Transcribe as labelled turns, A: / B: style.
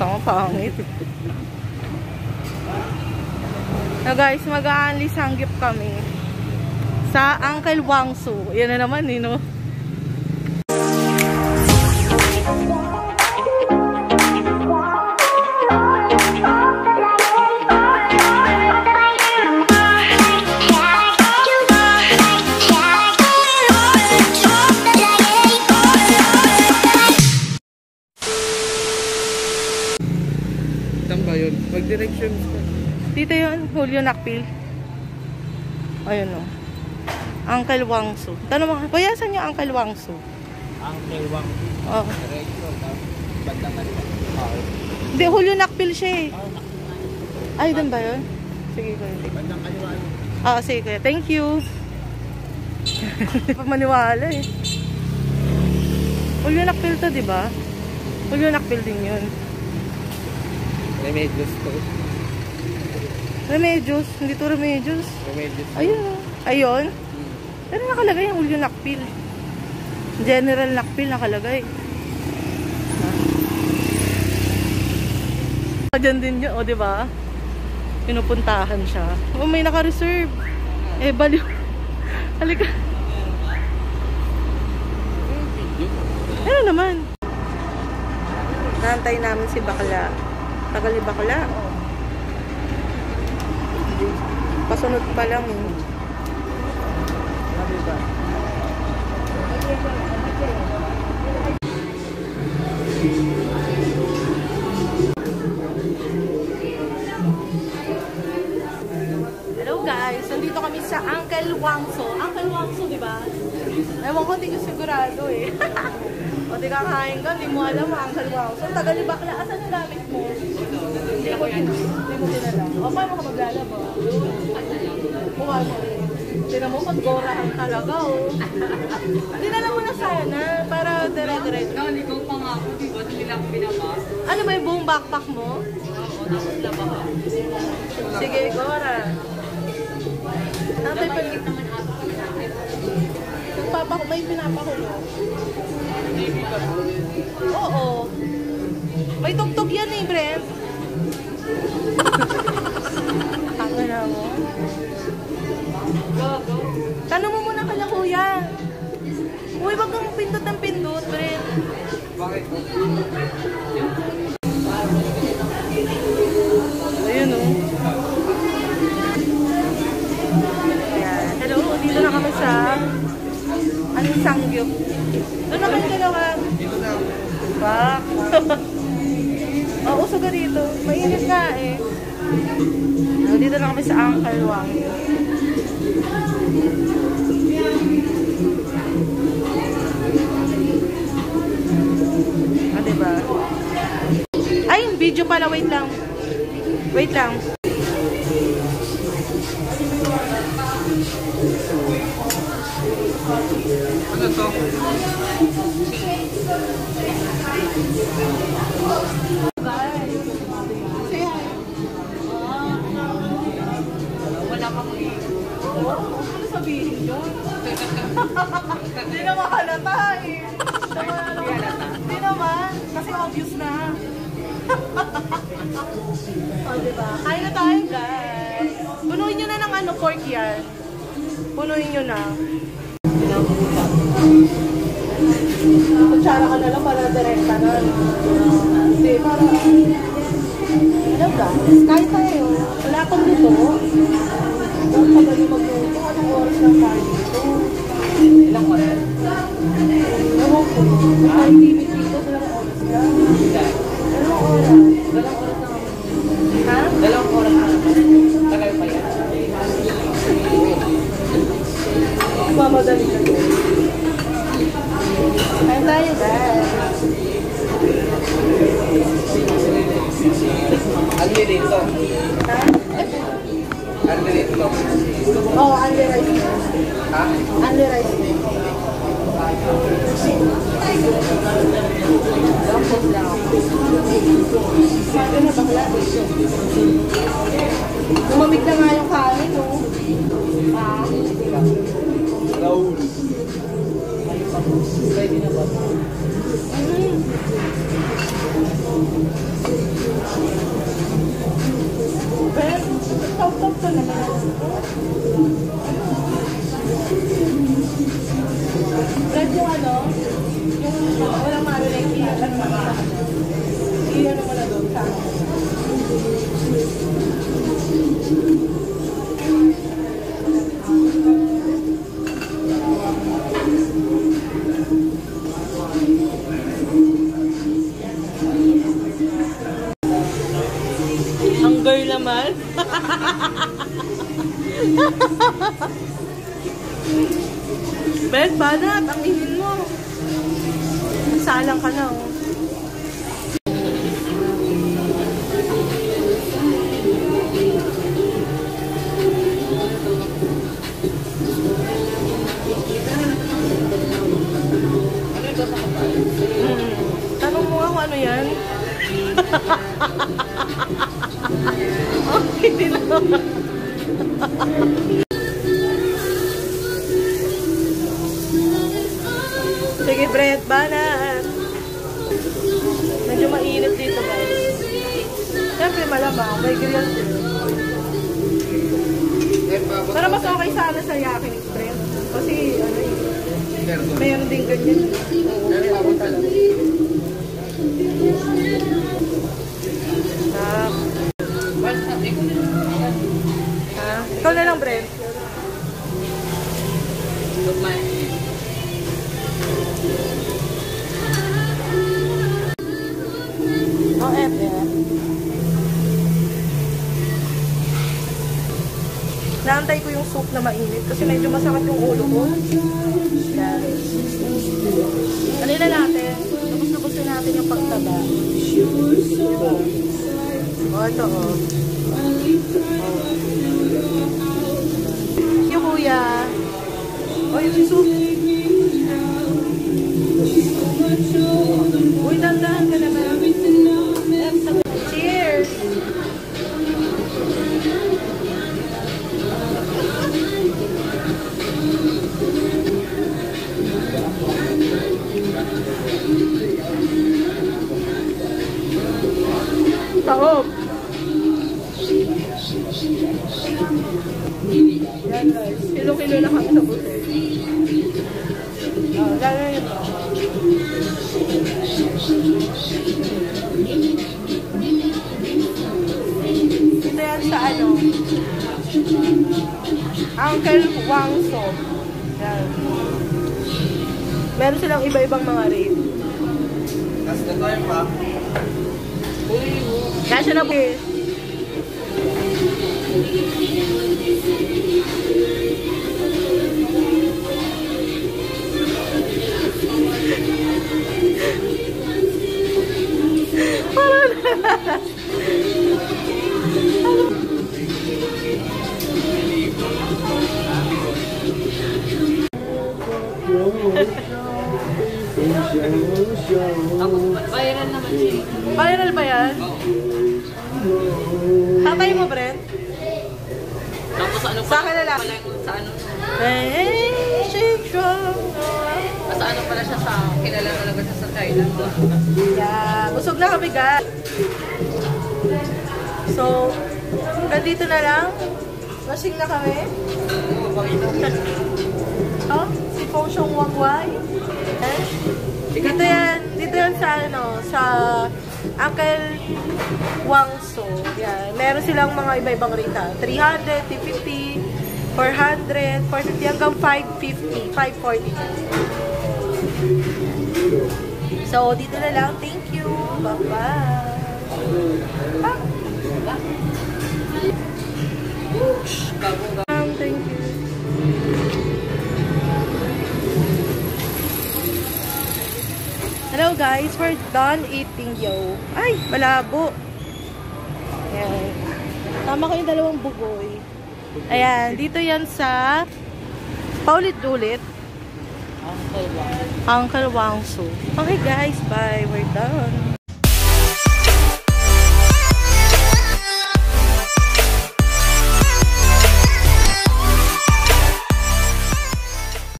A: Tama, pangit. So guys, mag-aanli sanggip kami sa Uncle Wangsu. Yan na naman, eh, no? Nakpil. Ayun o. Uncle Wangsu. Tanong mo, kuya, saan yung Uncle Wangsu?
B: Ang Kewang.
A: Oh.
B: Diretso. Bandang ano. Ah,
A: Hindi, Julio Nakpil siya eh. Ay, doon ba yun? Sige, kuya.
B: bandang kaliwa.
A: Ah, sige kuya. Thank you. Hindi pa maniwala eh. Julio Nakpil to, di ba? Julio Nakpil din yun.
B: Remedios to.
A: Remedios. Hindi to Remedios.
B: Remedios.
A: Ayun. oh. Ayun. Pero nakalagay yung Julio Nakpil. General Nakpil nakalagay. Ah. Diyan din yun, o di ba? Pinupuntahan siya. Oh, may naka-reserve. Eh, baliw. Halika. Ano naman? Nantay namin si Bakla. Tagal ni Bakla. Pasunod pa lang eh. Hello guys, nandito kami sa Uncle Wangso. Uncle Wangso, di ba? Ewan ko, hindi ko sigurado eh. o di kakain ka, di mo alam Uncle Wangso. Tagal ni Bakla, asan yung gamit mo? Hindi ko din, hindi mo dinala. O paano ka maglalaba? Kuha mo rin. Tinan mo, mag-gorahan talaga oh. Dinala mo na sana, para dire-diretso.
C: Ikaw, ikaw pa nga ako, di ba? Nila ako binaba.
A: Ano ba yung buong backpack mo?
C: Oo, tapos laba ka.
A: Sige, Gora. Tatay pa
C: Bakit naman ako pinakit?
A: Papa, may pinapakulo. Oo. May tugtog yan eh, Brent. Tanga na mo. Tanong mo muna kala kuya. Uy, wag kang pindot ng pindot, Brent.
B: Bakit?
A: Na kami sa Angkal Wang. Ah, diba? Ay, video pala. Wait lang. Wait lang.
B: Ano to?
A: Hindi naman halata eh. Hindi naman. Kasi obvious na. o, diba? Kain tayo, guys. Punuin nyo na ng ano, pork yan. Punuin nyo na. Kutsara ka na lang para direkta na. Hindi, para... Ano guys? Kain tayo. Wala akong luto. Ang tagal yung magluto. Anong oras na kain dito?
C: Ilang oras?
A: Ewan ko. May limit dito. Ilang oras na? Anong oras?
C: Dalawang oras na ako.
A: Ha?
C: Dalawang oras na ako. Tagal pa yan.
A: Mamadali ka din. Kain tayo, guys.
B: Ano dito?
A: Ha?
B: Ano dito?
A: Oo, only rice.
B: Ha?
A: Only rice.
C: Dampos lang ako.
A: Sabi na bakla. Lumamig na nga Ang girl naman. Bet, banat, ang ihin mo. Salang ka na, oh. Okay, na. Sige, Brett, banat. Medyo mainit dito, guys. Siyempre, malamang. May grill din. Pero mas okay sana sa yakin, Brett. Kasi, ano eh, mayroon din ganyan. Oo, meron talaga. Naantay ko yung soup na mainit kasi medyo masakit yung ulo ko. Yan. Ano na natin? Lubos-lubosin natin yung pagtaba. Diba? O, ito o. Oh. Yung kuya. O, yung soup. Taob! Yan guys, kilo-kilo na kami sa buto. Oh, yun. Ito yan sa ano? Uncle Wangso. Yan. Meron silang iba-ibang mga rate.
B: Tapos na tayo pa.
A: Kasya na po
C: Ako, viral naman siya.
A: Viral ba yan? Tatay mo, Brent?
C: Tapos ano
A: Sa akin na lang.
C: sa ano,
A: Hey, shake strong.
C: sa ano pala siya sa, kilala talaga siya sa Thailand.
A: Yeah, busog na kami, guys. So, ganito na lang. Masing na kami. Oh, si Feng Shong Wangwai. Eh? Dito yan, dito yan sa ano, sa Uncle Wangso. Yan. Meron silang mga iba-ibang rita. 300, 350, 400, 450 hanggang 550, 540. So, dito na lang. Thank you. Bye-bye. Ah. Um, guys, we're done eating yo. Ay, malabo. Ayan. Tama ko yung dalawang bugoy. Ayan, dito yan sa paulit-ulit.
C: Uncle Wang.
A: Uncle Wangso. Okay guys, bye. We're done.